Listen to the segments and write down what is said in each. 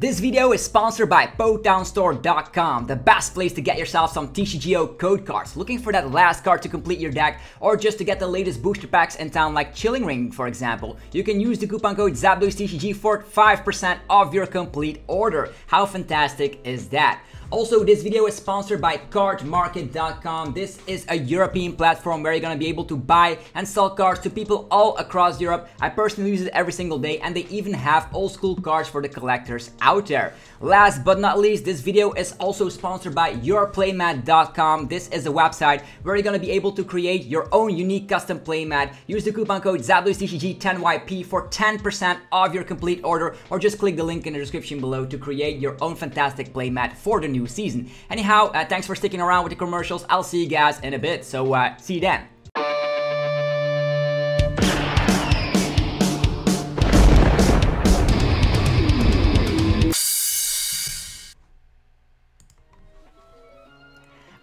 This video is sponsored by PokedownStore.com, the best place to get yourself some TCGO code cards. Looking for that last card to complete your deck, or just to get the latest booster packs in town like Chilling Reign, for example. You can use the coupon code ZapdosTCG for 5% off your complete order. How fantastic is that? Also, this video is sponsored by cardmarket.com. This is a European platform where you're gonna be able to buy and sell cards to people all across Europe. I personally use it every single day and they even have old school cards for the collectors out there. Last but not least, this video is also sponsored by yourplaymat.com. This is a website where you're gonna be able to create your own unique custom playmat. Use the coupon code ZapdosTCG10YP for 10% off your complete order or just click the link in the description below to create your own fantastic playmat for the new season. Anyhow, uh, thanks for sticking around with the commercials. I'll see you guys in a bit. So uh, see you then.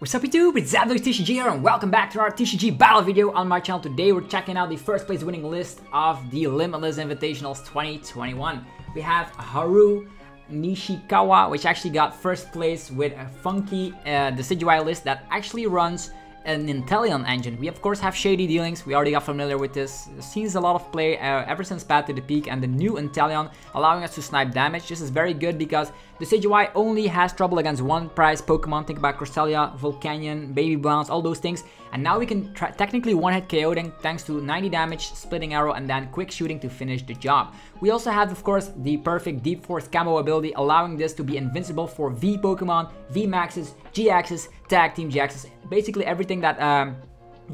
What's up YouTube, it's TCG here and welcome back to our TCG battle video on my channel. Today we're checking out the first place winning list of the Limitless Invitationals 2021. We have Haru Nishikawa, which actually got first place with a funky uh, Decidueye list that actually runs an Inteleon engine. We of course have Shady Dealings, we already got familiar with this. Sees a lot of play uh, ever since Path to the Peak and the new Inteleon allowing us to snipe damage. This is very good because the Decidueye only has trouble against one prize Pokemon. Think about Cresselia, Volcanion, Baby Bounce, all those things. And now we can technically one-hit KO them thanks to 90 damage, Splitting Arrow, and then Quick Shooting to finish the job. We also have, of course, the perfect Deep Forest Camo ability, allowing this to be invincible for V Pokemon, V Maxes, G GXs, Tag Team G GXs, basically everything that um,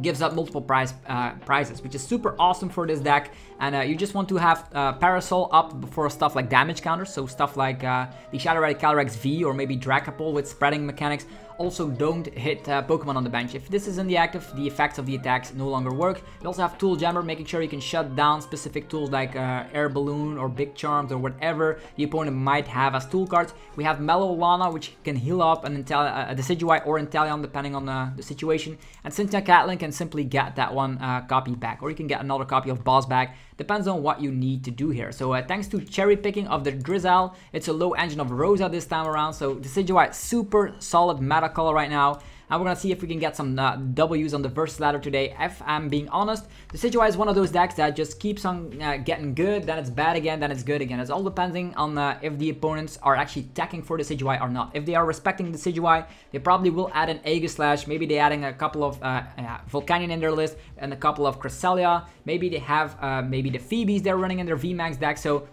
gives up multiple prize uh, prizes, which is super awesome for this deck. And uh, you just want to have uh, Parasol up for stuff like damage counters, so stuff like uh, the Shadow Rider Calyrex V or maybe Dragapult with spreading mechanics. Also, don't hit uh, Pokemon on the bench. If this is in the active, the effects of the attacks no longer work. You also have Tool Jammer, making sure you can shut down specific tools like uh, Air Balloon or Big Charms or whatever the opponent might have as tool cards. We have Mallow Lana, which can heal up an Intel uh, a Decidueye or Inteleon depending on the, the situation. And Cynthia Caitlin can simply get that one uh, copy back, or you can get another copy of Boss back. Depends on what you need to do here. So uh, thanks to cherry picking of the Drizzile, it's a low engine of Rosa this time around. So Decidueye super solid meta color right now. And we're gonna see if we can get some uh, W's on the versus ladder today. If I'm being honest, the Decidueye is one of those decks that just keeps on uh, getting good, then it's bad again, then it's good again. It's all depending on uh, if the opponents are actually attacking for the Decidueye or not. If they are respecting the Decidueye, they probably will add an Aegislash, maybe they're adding a couple of uh, Volcanion in their list and a couple of Cresselia. Maybe they have uh, maybe the Phoebes they're running in their VMAX deck. So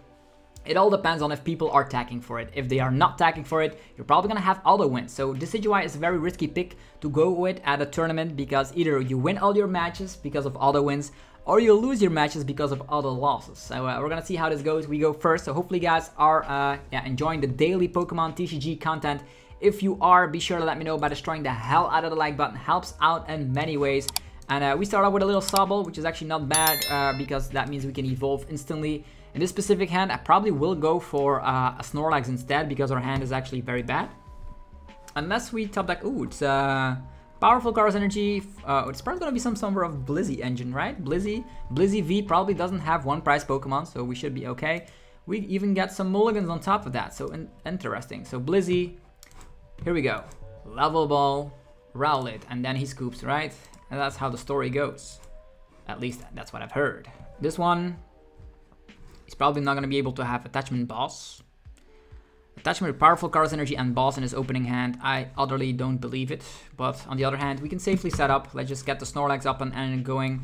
it all depends on if people are tagging for it. If they are not tagging for it, you're probably gonna have auto wins. So Decidueye is a very risky pick to go with at a tournament because either you win all your matches because of auto wins or you lose your matches because of auto losses. So uh, we're gonna see how this goes. We go first. So hopefully guys are uh, yeah, enjoying the daily Pokemon TCG content. If you are, be sure to let me know by destroying the hell out of the like button. Helps out in many ways. And uh, we start off with a little Sobble, which is actually not bad uh, because that means we can evolve instantly. In this specific hand, I probably will go for uh, a Snorlax instead because our hand is actually very bad. Unless we top deck... Ooh, it's uh, powerful Chaos Energy. Uh, it's probably going to be some sort of Blissey engine, right? Blissey. Blissey V probably doesn't have one prize Pokemon, so we should be okay. We even get some mulligans on top of that, so in interesting. So Blissey, here we go. Level Ball, Rowlet, and then he scoops, right? And that's how the story goes. At least that's what I've heard. This one, He's probably not going to be able to have attachment boss. Attachment powerful Chaos Energy and boss in his opening hand. I utterly don't believe it. But on the other hand, we can safely set up. Let's just get the Snorlax up and, and going.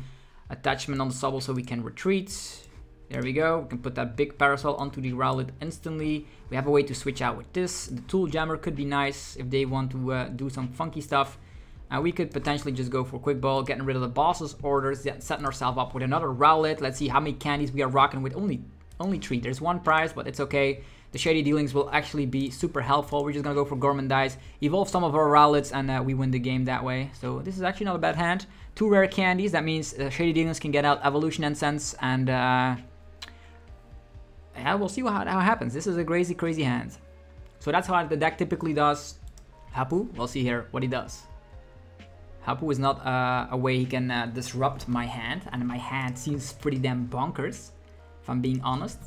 Attachment on the Sobble so we can retreat. There we go. We can put that big parasol onto the Rowlet instantly. We have a way to switch out with this. The Tool Jammer could be nice if they want to uh, do some funky stuff. Uh, we could potentially just go for Quick Ball, getting rid of the boss's orders, setting ourselves up with another Rowlet. Let's see how many candies we are rocking with. Only only three. There's one prize, but it's okay. The Shady Dealings will actually be super helpful. We're just gonna go for Gormandize, evolve some of our Rowlets, and uh, we win the game that way. So this is actually not a bad hand. Two rare candies, that means uh, Shady Dealings can get out Evolution Incense, and uh, yeah, we'll see how, how it happens. This is a crazy, crazy hand. So that's how the deck typically does. Hapu, we'll see here what he does. Hapu is not uh, a way he can uh, disrupt my hand, and my hand seems pretty damn bonkers I'm being honest.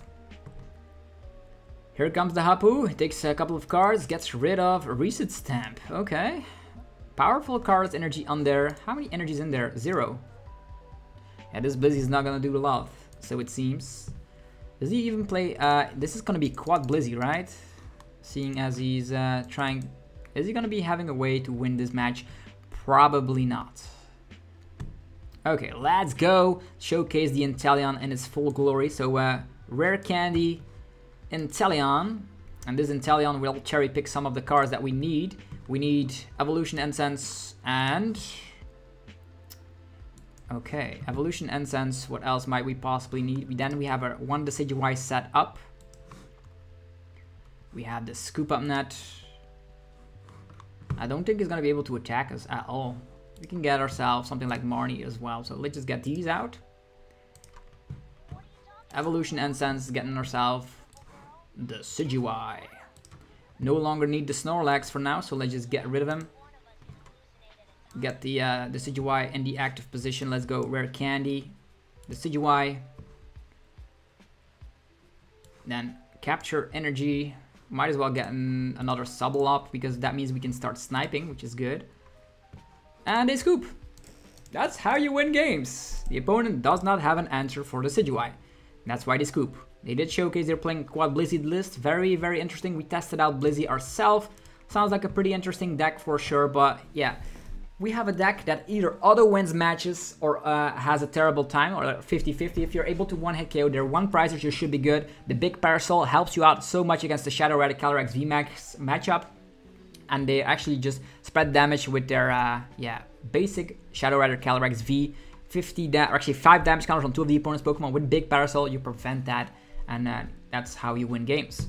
Here comes the Hapu. Takes a couple of cards, gets rid of Reset Stamp. Okay. Powerful cards, energy on there. How many energies in there? Zero. Yeah, this Blissey is not gonna do a lot, so it seems. Does he even play... Uh, this is gonna be Quad Blissey, right? Seeing as he's uh, trying... Is he gonna be having a way to win this match? Probably not. Okay, let's go showcase the Inteleon in its full glory. So, uh, Rare Candy, Inteleon, and this Inteleon will cherry pick some of the cards that we need. We need Evolution Incense and... Okay, Evolution Incense, what else might we possibly need? We, then we have our one Decidueye set up. We have the Scoop Up Net. I don't think he's gonna be able to attack us at all. We can get ourselves something like Marnie as well, so let's just get these out. Evolution Incense, getting ourselves the Decidueye. No longer need the Snorlax for now, so let's just get rid of him. Get the uh, the Decidueye in the active position. Let's go Rare Candy. The Decidueye. Then capture energy. Might as well get another Sobble up because that means we can start sniping, which is good. And they scoop. That's how you win games. The opponent does not have an answer for the Decidueye. That's why they scoop. They did showcase they're playing Quad Blissey list. Very, very interesting. We tested out Blissey ourselves. Sounds like a pretty interesting deck for sure, but yeah. We have a deck that either auto wins matches or uh, has a terrible time, or 50-50. If you're able to one-hit KO their one prices, you should be good. The Big Parasol helps you out so much against the Shadow Rider Calyrex VMAX matchup. And they actually just spread damage with their, uh, yeah, basic Shadow Rider Calyrex V. 50 da or actually 5 damage counters on two of the opponent's Pokemon with Big Parasol, you prevent that and uh, that's how you win games.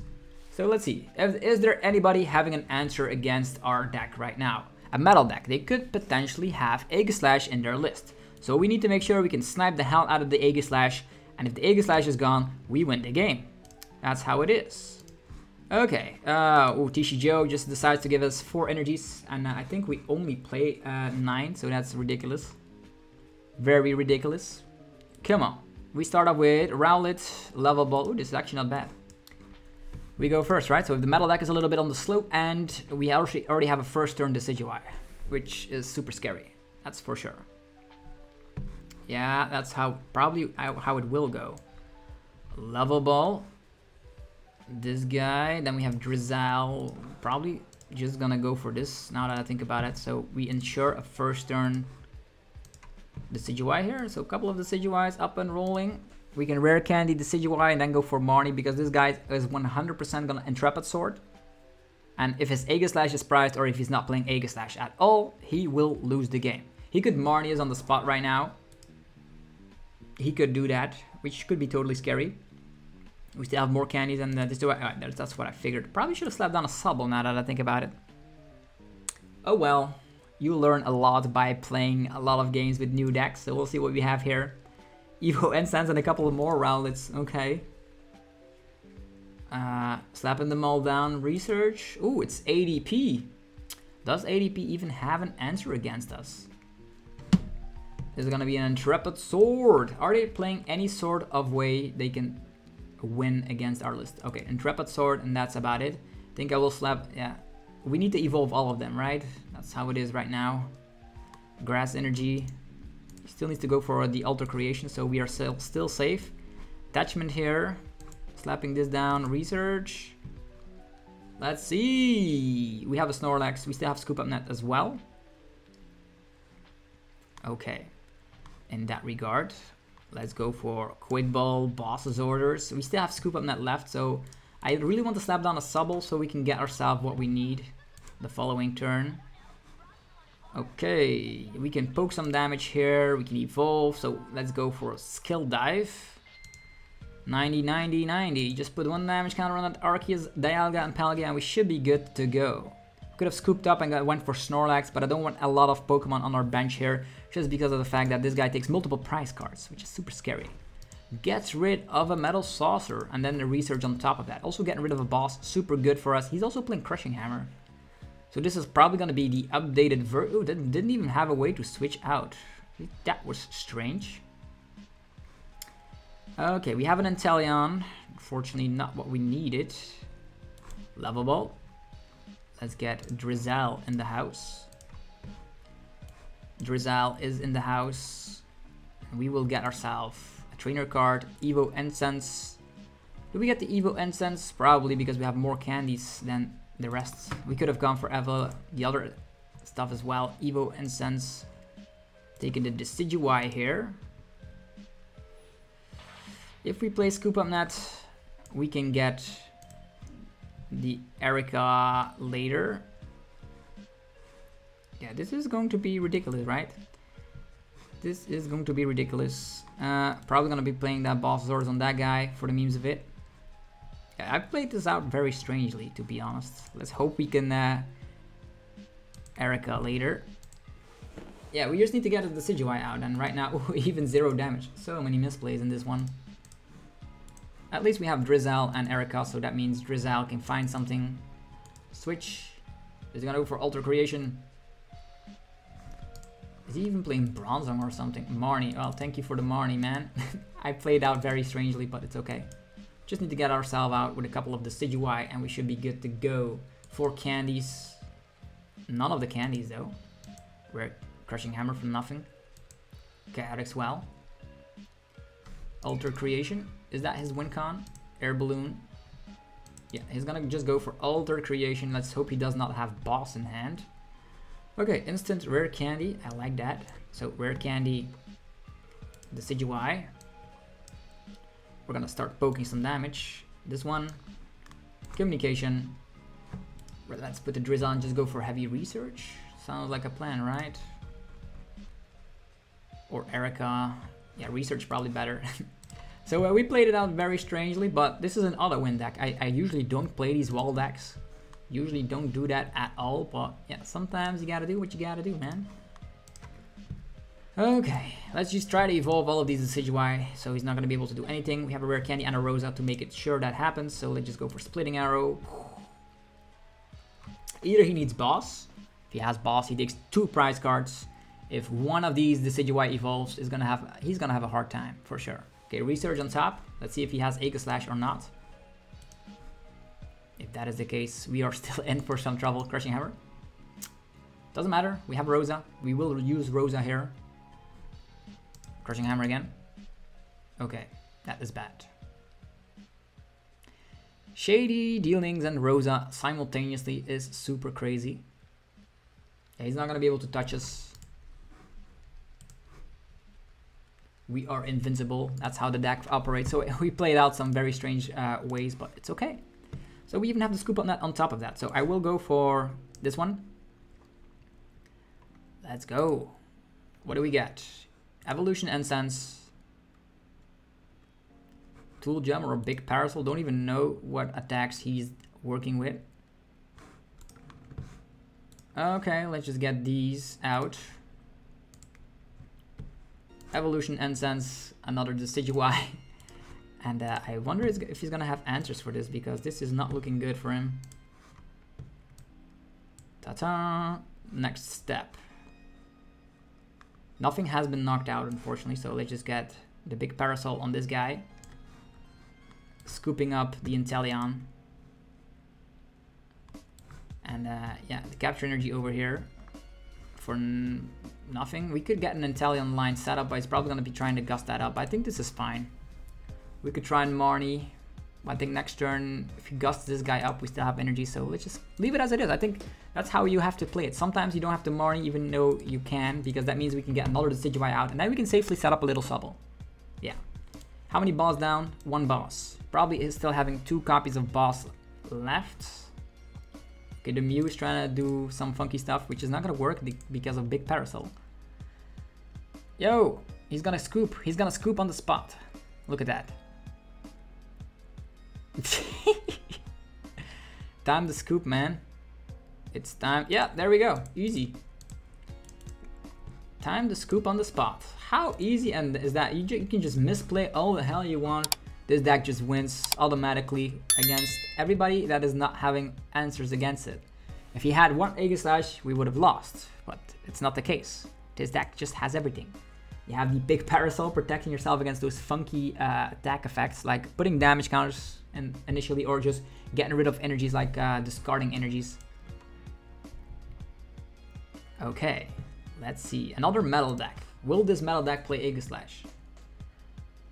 So let's see, is, is there anybody having an answer against our deck right now? A metal deck, they could potentially have Aegislash in their list. So we need to make sure we can snipe the hell out of the Aegislash, and if the Aegislash is gone, we win the game. That's how it is. Okay, uh, oh, TCGO just decides to give us 4 energies, and uh, I think we only play uh, 9, so that's ridiculous. Very ridiculous. Come on. We start off with Rowlet, Level Ball. Ooh, this is actually not bad. We go first, right? So if the metal deck is a little bit on the slope, and we already have a first turn Decidueye, which is super scary. That's for sure. Yeah, that's how probably how it will go. Level Ball. This guy. Then we have Drizzile. Probably just gonna go for this now that I think about it. So we ensure a first turn Decidueye here. So a couple of Decidueyes up and rolling. We can rare candy Decidueye and then go for Marnie because this guy is 100% gonna Intrepid Sword. And if his Aegislash is prized or if he's not playing Aegislash at all, he will lose the game. He could Marnie is on the spot right now. He could do that, which could be totally scary. We still have more candies and uh, this do I, that's what I figured. Probably should have slapped down a Sobble now that I think about it. Oh well you learn a lot by playing a lot of games with new decks. So we'll see what we have here. Evo Incense and a couple of more Rowlets. Okay. Uh, slapping them all down. Research. Ooh, it's ADP. Does ADP even have an answer against us? This is gonna be an Intrepid Sword. Are they playing any sort of way they can win against our list? Okay, Intrepid Sword, and that's about it. think I will slap, yeah. We need to evolve all of them, right? That's how it is right now. Grass energy. Still needs to go for the alter creation, so we are still, still safe. Attachment here. Slapping this down. Research. Let's see. We have a Snorlax. We still have Scoop Up Net as well. Okay. In that regard, let's go for Quick Ball, Boss's Orders. We still have Scoop Up Net left, so I really want to slap down a Sobble so we can get ourselves what we need the following turn. Okay, we can poke some damage here, we can evolve, so let's go for a skill dive. 90, 90, 90. Just put one damage counter on that Arceus, Dialga, and Palkia, and we should be good to go. Could have scooped up and got, went for Snorlax, but I don't want a lot of Pokemon on our bench here, just because of the fact that this guy takes multiple prize cards, which is super scary. Gets rid of a Metal Saucer, and then the Research on top of that. Also getting rid of a boss, super good for us. He's also playing Crushing Hammer. So this is probably going to be the updated version. Didn't, even have a way to switch out. That was strange. Okay, we have an Inteleon. Unfortunately, not what we needed. Level Ball. Let's get Drizzile in the house. Drizzile is in the house. We will get ourselves a trainer card, Evo Incense. Do we get the Evo Incense? Probably because we have more candies than the rest. We could have gone for Evo, the other stuff as well. Evo Incense. Taking the Decidueye here. If we play Scoop Up Net, we can get the Erica later. Yeah, this is going to be ridiculous, right? This is going to be ridiculous. Uh, probably gonna be playing that boss Zors on that guy for the memes of it. Yeah, I've played this out very strangely, to be honest. Let's hope we can uh, Erica later. Yeah, we just need to get the Decidueye out, and right now, even zero damage. So many misplays in this one. At least we have Drizzile and Erica, so that means Drizzile can find something. Switch. Is gonna go for Alter Creation? Is he even playing Bronzong or something? Marnie. Well, thank you for the Marnie, man. I played out very strangely, but it's okay. Just need to get ourselves out with a couple of Decidueye and we should be good to go. Four candies. None of the candies, though. We're Crushing Hammer from nothing. Chaotic Swell. Alter Creation. Is that his win con? Air Balloon. Yeah, he's gonna just go for Alter Creation. Let's hope he does not have Boss in hand. Okay, instant rare candy. I like that. So rare candy, Decidueye. We're gonna start poking some damage. This one, communication. Let's put the Drizzile and just go for heavy research. Sounds like a plan, right? Or Erica. Yeah, research probably better. so uh, we played it out very strangely, but this is an auto win deck. I, I usually don't play these wall decks. Usually don't do that at all, but yeah, sometimes you gotta do what you gotta do, man. Okay, let's just try to evolve all of these Decidueye, so he's not gonna be able to do anything. We have a rare candy and a Rosa to make it sure that happens, so let's just go for Splitting Arrow. Either he needs Boss, if he has Boss, he takes two prize cards. If one of these Decidueye evolves, is gonna have he's gonna have a hard time, for sure. Okay, Research on top. Let's see if he has Aegislash or not. If that is the case, we are still in for some trouble. Crushing Hammer. Doesn't matter. We have Rosa. We will use Rosa here. Crushing Hammer again. Okay, that is bad. Shady, Dealings, and Rosa simultaneously is super crazy. Yeah, he's not going to be able to touch us. We are invincible. That's how the deck operates. So we played out some very strange uh, ways, but it's okay. So we even have the scoop on that on top of that. So I will go for this one. Let's go. What do we get? Evolution Incense. Tool Jammer a Big Parasol. Don't even know what attacks he's working with. Okay, let's just get these out. Evolution Incense, another Decidueye. And uh, I wonder if he's gonna have answers for this because this is not looking good for him. Ta-ta! Next step. Nothing has been knocked out, unfortunately, so let's just get the big parasol on this guy. Scooping up the Inteleon. And uh, yeah, the capture energy over here for nothing. We could get an Inteleon line set up, but he's probably going to be trying to gust that up. I think this is fine. We could try and Marnie. I think next turn, if he gusts this guy up, we still have energy, so let's just leave it as it is. I think that's how you have to play it. Sometimes you don't have to Marnie even though you can, because that means we can get another Decidueye out, and then we can safely set up a little Sobble. Yeah. How many boss down? One boss. Probably is still having two copies of boss left. Okay, the Mew is trying to do some funky stuff, which is not gonna work because of Big Parasol. Yo, he's gonna scoop. He's gonna scoop on the spot. Look at that. time to scoop, man. It's time. Yeah, there we go. Easy. Time to scoop on the spot. How easy and is that? You, you can just misplay all the hell you want. This deck just wins automatically against everybody that is not having answers against it. If he had one Aegislash, we would have lost, but it's not the case. This deck just has everything. You have the big Parasol protecting yourself against those funky uh, attack effects, like putting damage counters and initially, or just getting rid of energies like uh, discarding energies. Okay, let's see. Another metal deck. Will this metal deck play Aegislash?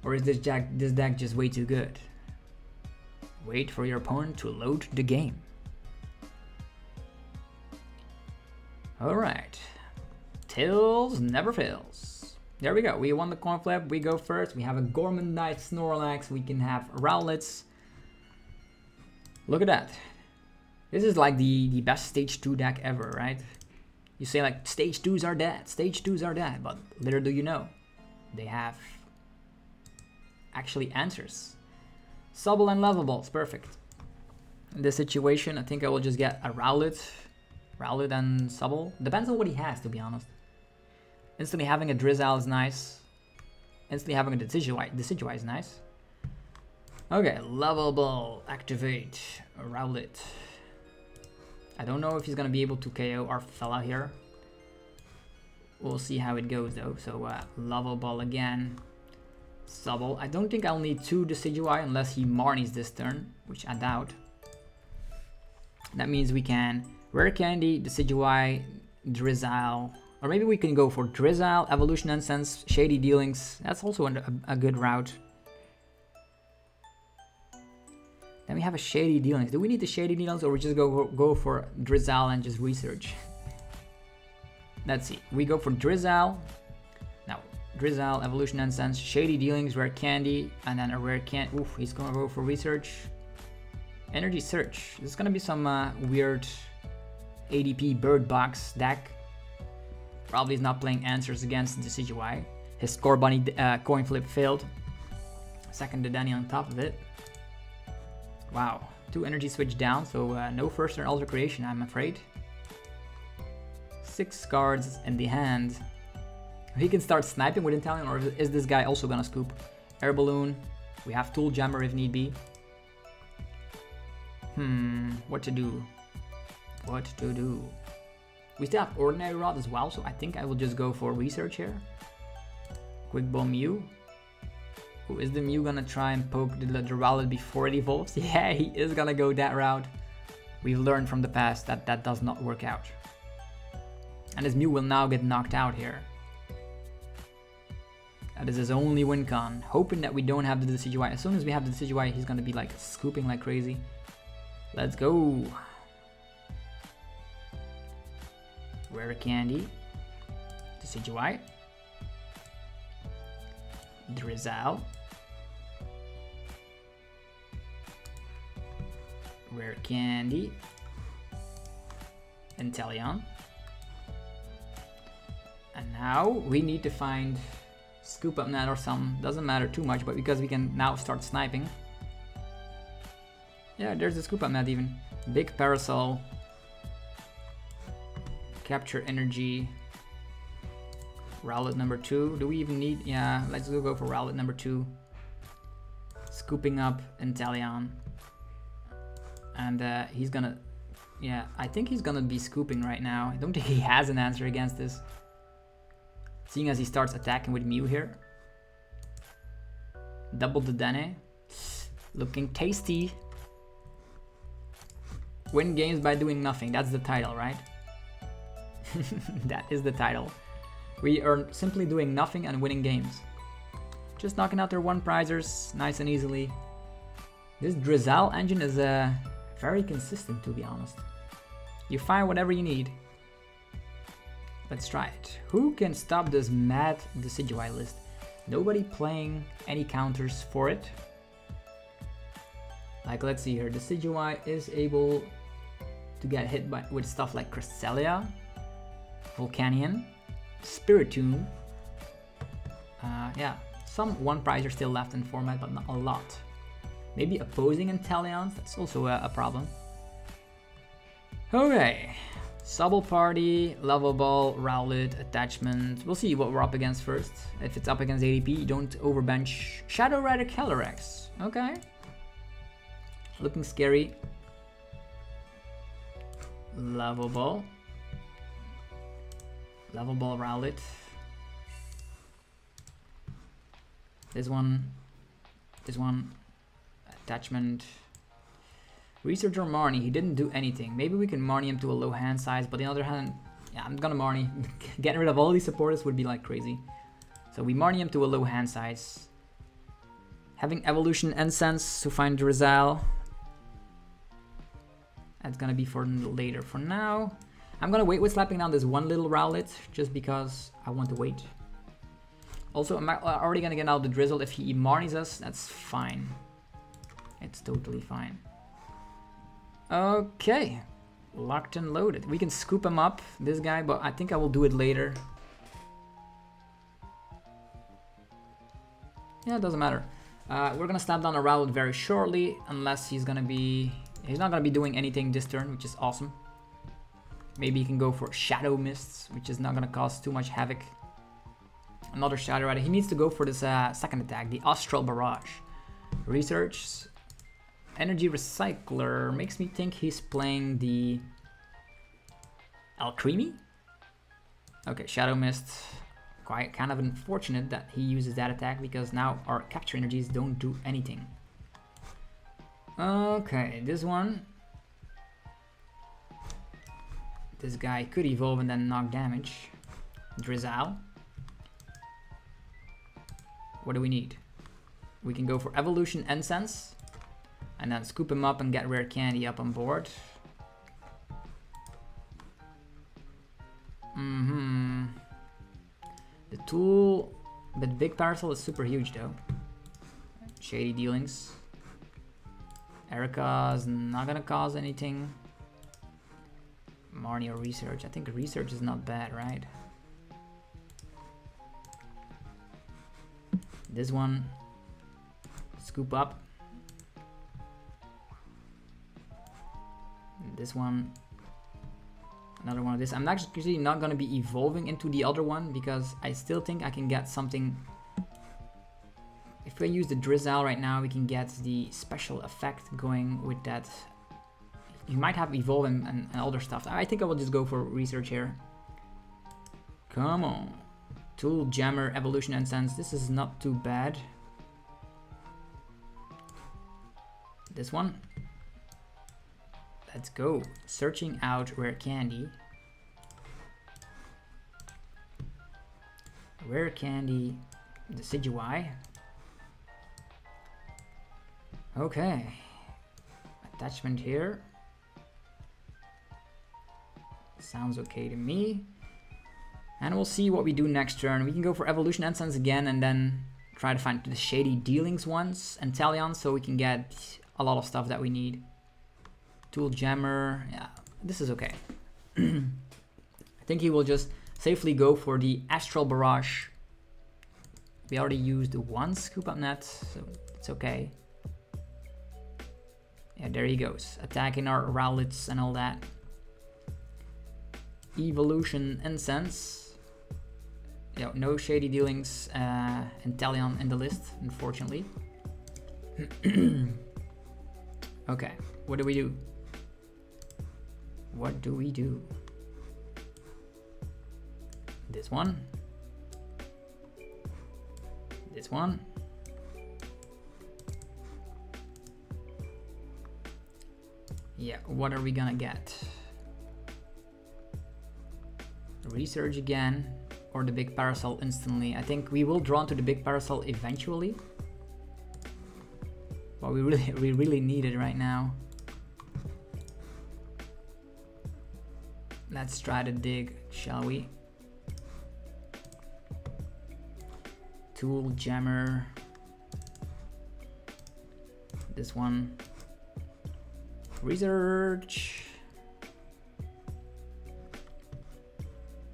Or is this deck, this deck just way too good? Wait for your opponent to load the game. Alright. Tails never fails. There we go. We won the coin flip. We go first. We have a Gorman Knight Snorlax. We can have Rowlets. Look at that. This is like the, the best stage 2 deck ever, right? You say like stage 2s are dead, stage 2s are dead, but little do you know, they have actually answers. Sobble and Level Ball, it's perfect. In this situation, I think I will just get a Rowlet, Rowlet and Sobble. Depends on what he has, to be honest. Instantly having a Drizzile is nice. Instantly having a Decidueye, Decidueye is nice. Okay, Level Ball, activate, Rowlet. I don't know if he's gonna be able to KO our fella here. We'll see how it goes though. So uh, Level Ball again. Sobble. I don't think I'll need two Decidueye unless he Marnies this turn, which I doubt. That means we can Rare Candy, Decidueye, Drizzile, or maybe we can go for Drizzile, Evolution Incense, Shady Dealings. That's also a, a good route. Then we have a Shady Dealings. Do we need the Shady Dealings or we just go, go for Drizzile and just research? Let's see. We go for Drizzile. Now, Drizzile, Evolution Incense, Shady Dealings, Rare Candy, and then a Rare Can. Oof, he's gonna go for Research. Energy Search. This is gonna be some uh, weird ADP Bird Box deck. Probably is not playing answers against the Decidueye. His Scorbunny uh, coin flip failed. Second to Danny on top of it. Wow, two energy switch down, so uh, no first turn Alter Creation, I'm afraid. Six cards in the hand. He can start sniping with Inteleon, or is this guy also gonna scoop? Air Balloon, we have Tool Jammer if need be. Hmm, what to do? What to do? We still have Ordinary Rod as well, so I think I will just go for Research here. Quick Ball Mew. Ooh, is the Mew gonna try and poke the, the before it evolves? Yeah, he is gonna go that route. We've learned from the past that that does not work out. And his Mew will now get knocked out here. That is his only win con. Hoping that we don't have the Decidueye. As soon as we have the Decidueye, he's gonna be like scooping like crazy. Let's go. Rare Candy. Decidueye. Drizzile. Rare Candy. Inteleon. And now we need to find Scoop Up Net or some, doesn't matter too much, but because we can now start sniping. Yeah, there's the Scoop Up Net even. Big Parasol. Capture Energy. Rowlet number two. Do we even need? Yeah, let's go for Rowlet number two. Scooping up Inteleon. And uh, he's gonna, yeah, I think he's gonna be scooping right now. I don't think he has an answer against this. Seeing as he starts attacking with Mew here. Double Dedenne. Looking tasty. Win games by doing nothing. That's the title, right? that is the title. We are simply doing nothing and winning games. Just knocking out their one prizers nice and easily. This Drizzile engine is uh, very consistent to be honest. You find whatever you need. Let's try it. Who can stop this mad Decidueye list? Nobody playing any counters for it. Like let's see here, Decidueye is able to get hit by with stuff like Cresselia, Volcanion, Spiritomb. Uh, yeah, some one prize are still left in format, but not a lot. Maybe opposing Inteleons, that's also a, a problem. Okay, Sobble Party, Level Ball, Rowlet, Attachment. We'll see what we're up against first. If it's up against ADP, don't overbench Shadow Rider Calyrex. Okay. Looking scary. Level Ball. Lovable Rowlet. This one. This one. Attachment. Researcher Marnie, he didn't do anything. Maybe we can Marnie him to a low hand size, but on the other hand, yeah, I'm gonna Marnie. Getting rid of all these supporters would be like crazy. So we Marnie him to a low hand size. Having Evolution Incense to find Drizzile. That's gonna be for later. For now, I'm gonna wait with slapping down this one little Rowlet, just because I want to wait. Also, I'm already gonna get out the Drizzile. If he Marnies us, that's fine. It's totally fine. Okay. Locked and loaded. We can scoop him up, this guy, but I think I will do it later. Yeah, it doesn't matter. Uh, we're gonna snap down a Rowlet very shortly, unless he's gonna be... He's not gonna be doing anything this turn, which is awesome. Maybe he can go for Shadow Mists, which is not gonna cause too much havoc. Another Shadow Rider. He needs to go for this uh, second attack, the Astral Barrage. Research, Energy Recycler makes me think he's playing the Alcremie? Okay, Shadow Mist. Quite kind of unfortunate that he uses that attack because now our capture energies don't do anything. Okay, this one. This guy could evolve and then knock damage. Drizzile. What do we need? We can go for Evolution Incense and then scoop him up and get rare candy up on board. Mm-hmm. The tool, but big parasol is super huge though. Shady dealings. Erica's not gonna cause anything. Marnie research. I think research is not bad, right? This one, scoop up. this one another one of this I'm actually not going to be evolving into the other one because I still think I can get something if we use the Drizzile right now we can get the special effect going with that you might have evolve and, and, and other stuff I think I will just go for research here come on tool jammer evolution incense this is not too bad this one Let's go. Searching out rare candy. Rare candy, Decidueye. Okay. Attachment here. Sounds okay to me. And we'll see what we do next turn. We can go for Evolution Incense again and then try to find the Shady Dealings ones and Talion so we can get a lot of stuff that we need. Tool Jammer, yeah, this is okay. I think he will just safely go for the Astral Barrage. We already used one Scoop Up Net, so it's okay. Yeah, there he goes, attacking our Rowlets and all that. Evolution Incense. Yeah, no shady dealings uh, Inteleon in the list, unfortunately. okay, what do we do? what do we do? This one. This one. Yeah, what are we gonna get? Research again, or the big parasol instantly. I think we will draw to the big parasol eventually. But we really, we really need it right now. Let's try to dig, shall we? Tool jammer. This one. Research.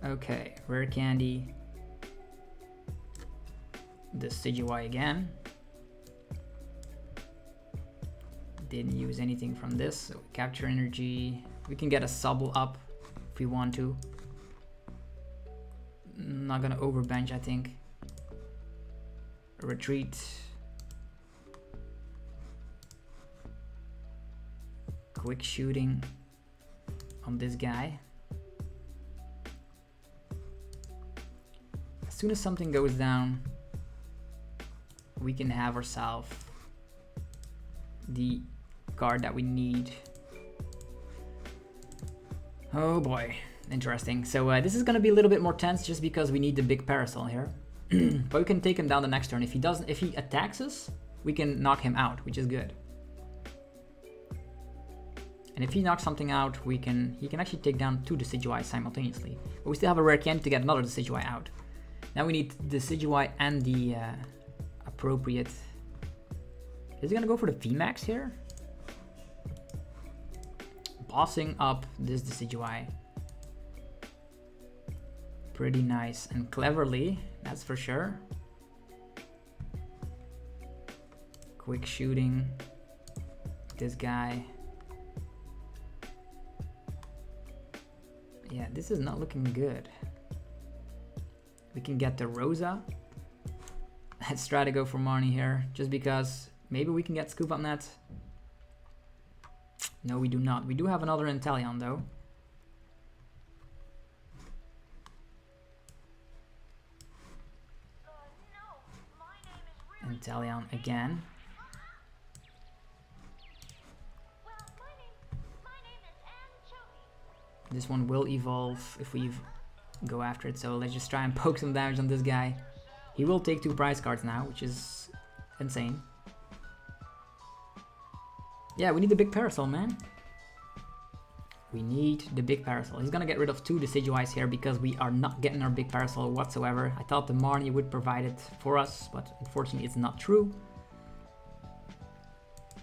Okay, rare candy. The Decidueye again. Didn't use anything from this, so capture energy. We can get a Sobble up if we want to. Not gonna overbench, I think. Retreat. Quick shooting on this guy. Soon as something goes down, we can have ourselves the card that we need. Oh boy, interesting. So uh, this is gonna be a little bit more tense just because we need the big parasol here. but we can take him down the next turn. If he doesn't, if he attacks us, we can knock him out, which is good. And if he knocks something out, we can he can actually take down two Decidueye simultaneously. But we still have a rare candy to get another Decidueye out. Now we need the Decidueye and the uh, appropriate... Is he gonna go for the VMAX here? Bossing up this Decidueye. Pretty nice and cleverly, that's for sure. Quick shooting. This guy. Yeah, this is not looking good. We can get the Rosa. Let's try to go for Marnie here, just because maybe we can get Scoop on that. No, we do not. We do have another Inteleon though. Inteleon again. This one will evolve if we go after it, so let's just try and poke some damage on this guy. He will take two prize cards now, which is insane. Yeah, we need the big parasol, man. We need the big parasol. He's gonna get rid of two Decidueyes here because we are not getting our big parasol whatsoever. I thought the Marnie would provide it for us, but unfortunately it's not true.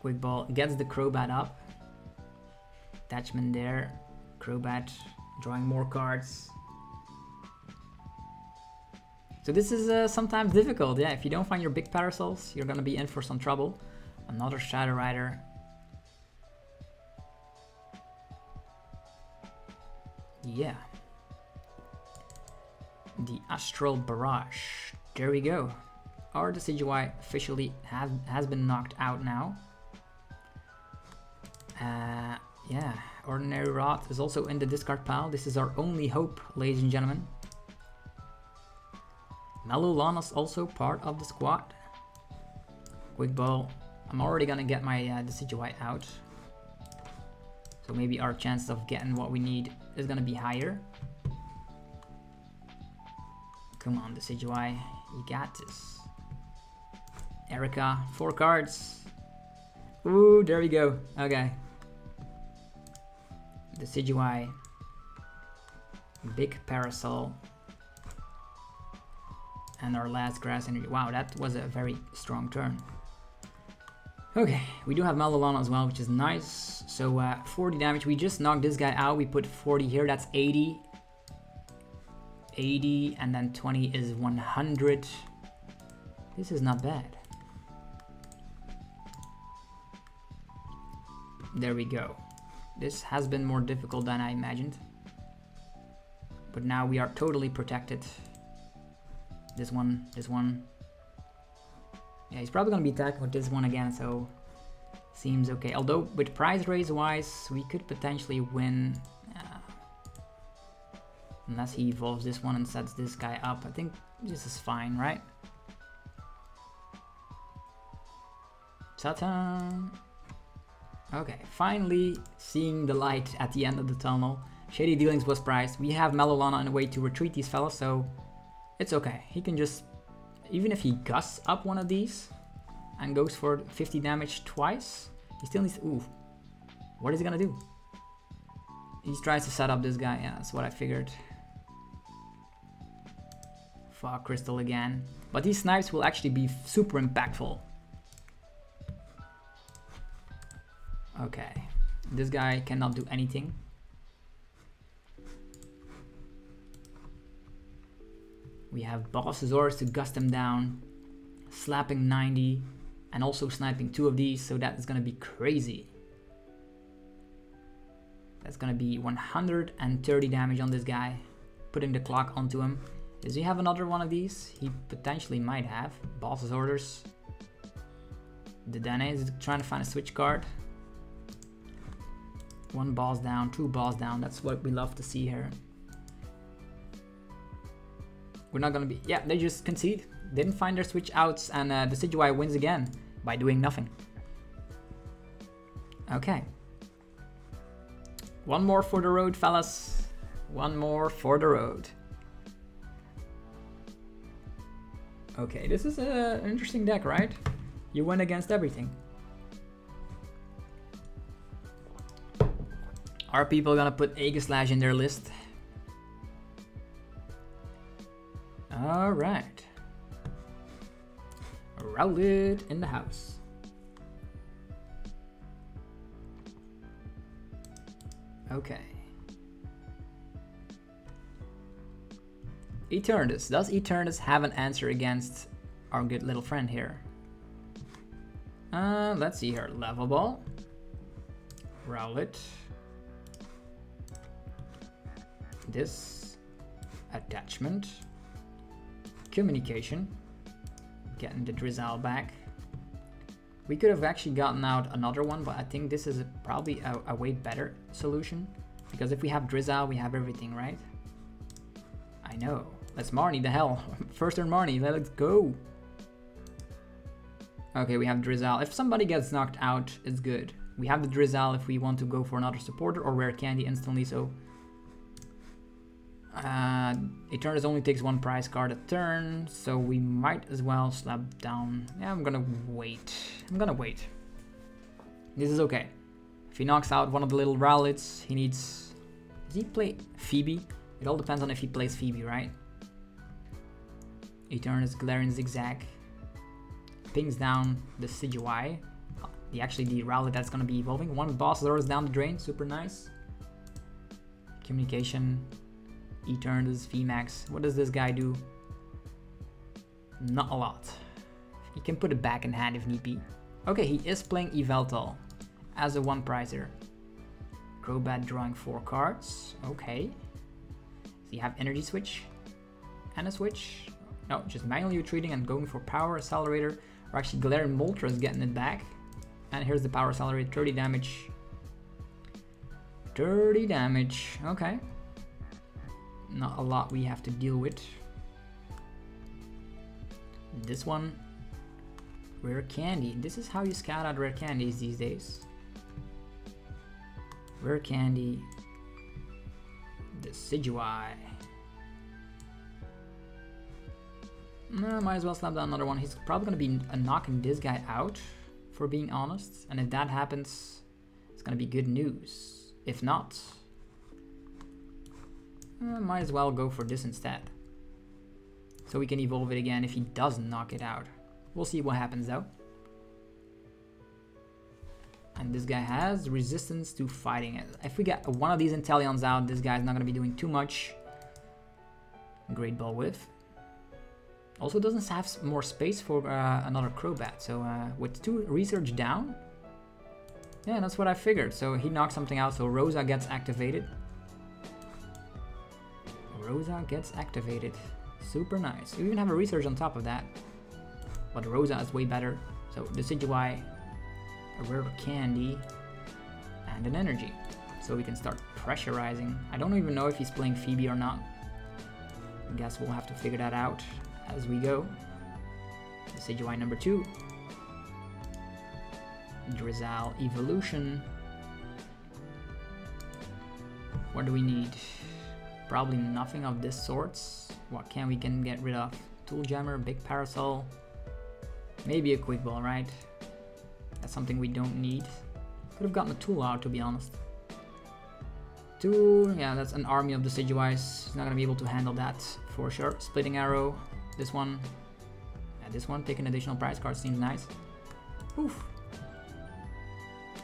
Quick Ball gets the Crobat up. Attachment there. Crobat drawing more cards. So this is uh, sometimes difficult, yeah. If you don't find your big parasols, you're gonna be in for some trouble. Another Shadow Rider. Yeah. The Astral Barrage. There we go. Our Decidueye officially have, has been knocked out now. Uh, yeah, Ordinary Rod is also in the discard pile. This is our only hope, ladies and gentlemen. Mallow Lana's also part of the squad. Quick Ball. I'm already gonna get my uh, Decidueye out. So maybe our chances of getting what we need is gonna be higher. Come on, Decidueye. You got this. Erica, four cards. Ooh, there we go. Okay. Decidueye. Big Parasol. And our last Grass Energy. Wow, that was a very strong turn. Okay, we do have Mallow Lana as well, which is nice. So uh, 40 damage. We just knocked this guy out. We put 40 here. That's 80. 80 and then 20 is 100. This is not bad. There we go. This has been more difficult than I imagined. But now we are totally protected. This one, this one. Yeah, he's probably gonna be attacking with this one again, so seems okay. Although with prize raise wise, we could potentially win. Uh, unless he evolves this one and sets this guy up. I think this is fine, right? Ta-ta! Okay, finally seeing the light at the end of the tunnel. Shady Dealings was priced. We have Mallow Lana on the way to retreat these fellas, so it's okay. He can just, even if he gusts up one of these and goes for 50 damage twice, he still needs, ooh, what is he gonna do? He tries to set up this guy, yeah, that's what I figured. Fog Crystal again. But these snipes will actually be super impactful. Okay, this guy cannot do anything. We have Bossasaurus to gust them down, slapping 90, and also sniping two of these, so that is gonna be crazy. That's gonna be 130 damage on this guy, putting the clock onto him. Does he have another one of these? He potentially might have. Boss's orders. The Dedenne is trying to find a switch card. One boss down, two boss down. That's what we love to see here. We're not gonna be... Yeah, they just concede. Didn't find their switch outs and uh, the Decidueye wins again by doing nothing. Okay. One more for the road, fellas. One more for the road. Okay, this is a, an interesting deck, right? You went against everything. Are people gonna put Aegislash in their list? Alright. Rowlet in the house. Okay. Eternatus. Does Eternatus have an answer against our good little friend here? Uh, let's see here. Level Ball. Rowlet. This. Attachment. Communication. Getting the Drizzile back. We could have actually gotten out another one, but I think this is a, probably a, a, way better solution. Because if we have Drizzile, we have everything, right? I know. Let's Marnie, the hell. First turn Marnie, let's go. Okay, we have Drizzile. If somebody gets knocked out, it's good. We have the Drizzile if we want to go for another supporter or rare candy instantly, so... Uh, Eternatus only takes one prize card a turn, so we might as well slap down. Yeah, I'm gonna wait. I'm gonna wait. This is okay. If he knocks out one of the little Rowlets, he needs... Does he play Phoebe? It all depends on if he plays Phoebe, right? Eternatus Galarian Zigzag pings down the Decidueye. The actually the Rowlet that's gonna be evolving. One boss lures down the drain, super nice. Communication, Eternatus, VMAX. What does this guy do? Not a lot. He can put it back in hand if need be. Okay, he is playing Yveltal as a one prizer. Crobat drawing four cards. Okay. Does he have energy switch? And a switch? No, just manually retreating and going for power accelerator. Or actually Galarian Moltres getting it back. And here's the power accelerator, 30 damage. 30 damage, okay. Not a lot we have to deal with. This one, rare candy. This is how you scout out rare candies these days. Rare candy, Decidueye. No, mm, might as well slap down another one. He's probably gonna be knocking this guy out, for being honest. And if that happens, it's gonna be good news. If not, uh, might as well go for this instead. So we can evolve it again if he doesn't knock it out. We'll see what happens though. And this guy has resistance to fighting it. If we get one of these Inteleons out, this guy's not gonna be doing too much. Great Ball Whiff. Also doesn't have more space for uh, another Crobat, so uh, with two research down, yeah, that's what I figured. So he knocks something out, so Rosa gets activated. Rosa gets activated. Super nice. You even have a research on top of that. But Rosa is way better. So Decidueye, a rare candy, and an energy. So we can start pressurizing. I don't even know if he's playing Phoebe or not. I guess we'll have to figure that out as we go. Decidueye number two. Drizzile Evolution. What do we need? Probably nothing of this sorts. What can we can get rid of? Tool Jammer, Big Parasol. Maybe a Quick Ball, right? That's something we don't need. Could have gotten a tool out, to be honest. Two, yeah, that's an army of Decidueyes. He's not gonna be able to handle that for sure. Splitting Arrow, this one. Yeah, this one, taking additional prize cards seems nice. Oof.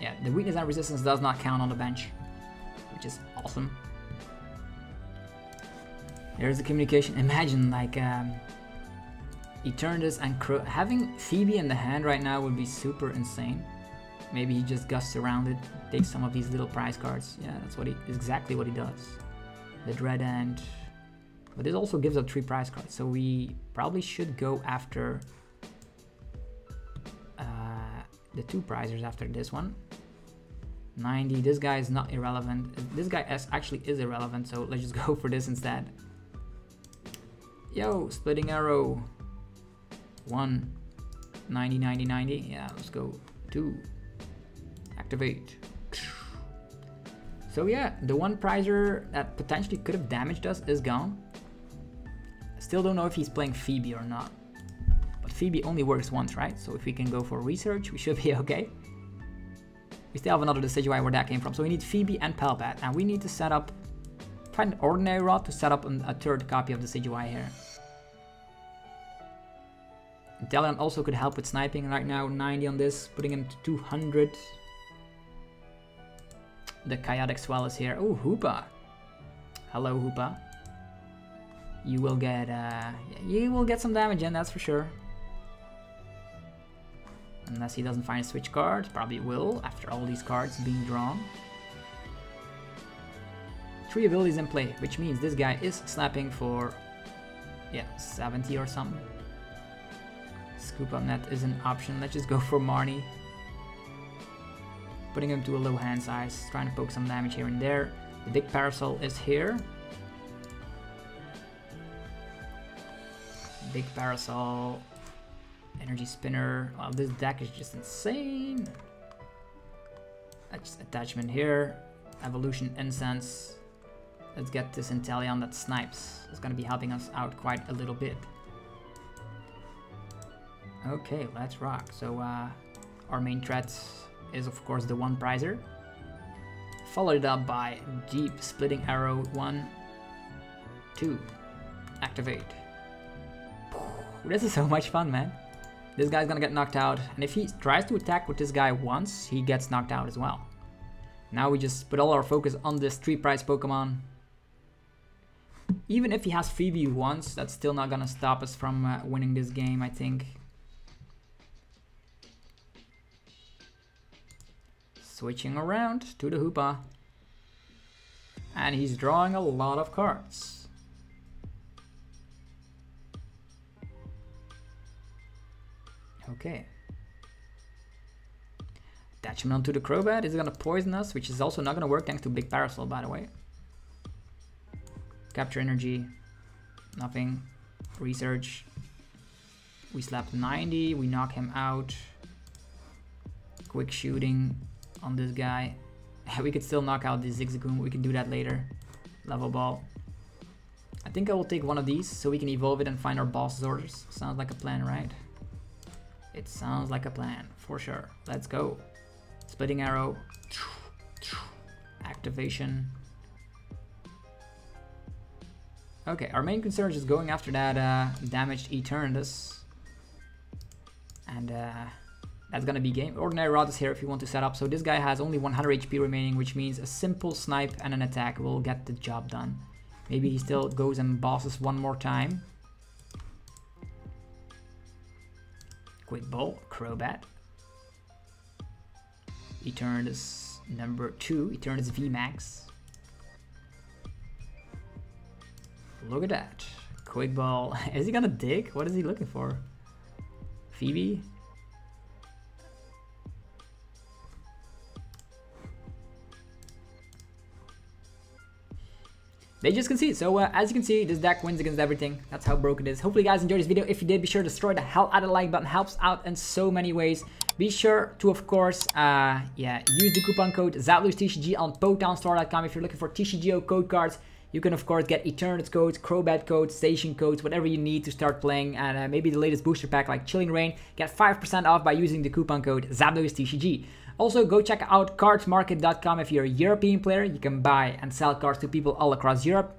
Yeah, the weakness and resistance does not count on the bench, which is awesome. There's the communication. Imagine like um, Eternatus and. Having Phoebe in the hand right now would be super insane. Maybe he just gusts around it, takes some of these little prize cards. Yeah, that's what he exactly what he does. The Dread End. But this also gives up three prize cards, so we probably should go after uh, the two prizers after this one. 90, this guy is not irrelevant. This guy actually is irrelevant, so let's just go for this instead. Yo, splitting arrow. One, 90, 90, 90. Yeah, let's go. Two, activate. So yeah, the one prizer that potentially could have damaged us is gone. Still don't know if he's playing Phoebe or not. But Phoebe only works once, right? So if we can go for research, we should be okay. We still have another Decidueye where that came from. So we need Phoebe and Pal Pad. And we need to set up, find an ordinary rod to set up a third copy of the Decidueye here. Inteleon also could help with sniping right now, 90 on this, putting him to 200. The Chaotic Swell is here. Oh, Hoopa. Hello, Hoopa. You will get, uh, you will get some damage in, that's for sure. Unless he doesn't find a switch card, probably will after all these cards being drawn. Three abilities in play, which means this guy is slapping for, yeah, 70 or something. Scoop up net is an option. Let's just go for Marnie. Putting him to a low hand size, trying to poke some damage here and there. The big parasol is here. Big parasol. Energy spinner. Wow, this deck is just insane. Attachment here. Evolution incense. Let's get this Inteleon that snipes. It's gonna be helping us out quite a little bit. Okay, let's rock. So uh, our main threat is of course the one prizer. Followed up by deep splitting arrow. One, two, activate. This is so much fun, man. This guy's gonna get knocked out, and if he tries to attack with this guy once, he gets knocked out as well. Now we just put all our focus on this three prize Pokemon. Even if he has Phoebe once, that's still not gonna stop us from uh, winning this game, I think. Switching around to the Hoopa. And he's drawing a lot of cards. Okay. Attachment onto the Crobat is gonna poison us, which is also not gonna work thanks to Big Parasol, by the way. Capture energy, nothing. Research. We slap 90, we knock him out. Quick shooting on this guy. We could still knock out the Zigzagoon, we can do that later. Level ball. I think I will take one of these so we can evolve it and find our boss's orders. Sounds like a plan, right? It sounds like a plan, for sure. Let's go. Splitting arrow. Activation. Okay, our main concern is just going after that uh, damaged Eternatus. And uh, that's gonna be game. Ordinary Rod is here if you want to set up. So this guy has only 100 HP remaining, which means a simple snipe and an attack will get the job done. Maybe he still goes and bosses one more time. Quick Ball, Crobat. Eternatus number 2, Eternatus VMAX. Look at that. Quick Ball. Is he gonna dig? What is he looking for? Phoebe? they just concede. So uh, as you can see, this deck wins against everything. That's how broken it is. Hopefully you guys enjoyed this video. If you did, be sure to destroy the hell out of the like button. Helps out in so many ways. Be sure to, of course, uh, yeah, use the coupon code ZapdosTCG on PoketownStore.com if you're looking for TCGO code cards. You can, of course, get Eternatus codes, Crobat codes, Station codes, whatever you need to start playing, and uh, maybe the latest booster pack like Chilling Reign. Get 5% off by using the coupon code ZapdosTCG. Also, go check out cardsmarket.com if you're a European player. You can buy and sell cards to people all across Europe.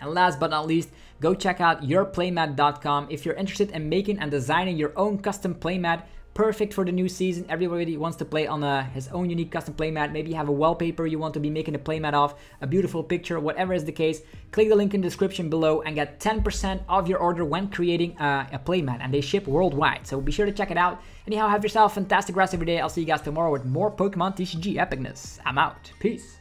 And last but not least, go check out yourplaymat.com if you're interested in making and designing your own custom playmat. Perfect for the new season. Everybody wants to play on a, his own unique custom playmat. Maybe you have a wallpaper you want to be making a playmat of, a beautiful picture, whatever is the case. Click the link in the description below and get 10% of your order when creating a, a playmat. And they ship worldwide. So be sure to check it out. Anyhow, have yourself a fantastic rest of your day. I'll see you guys tomorrow with more Pokemon TCG epicness. I'm out. Peace.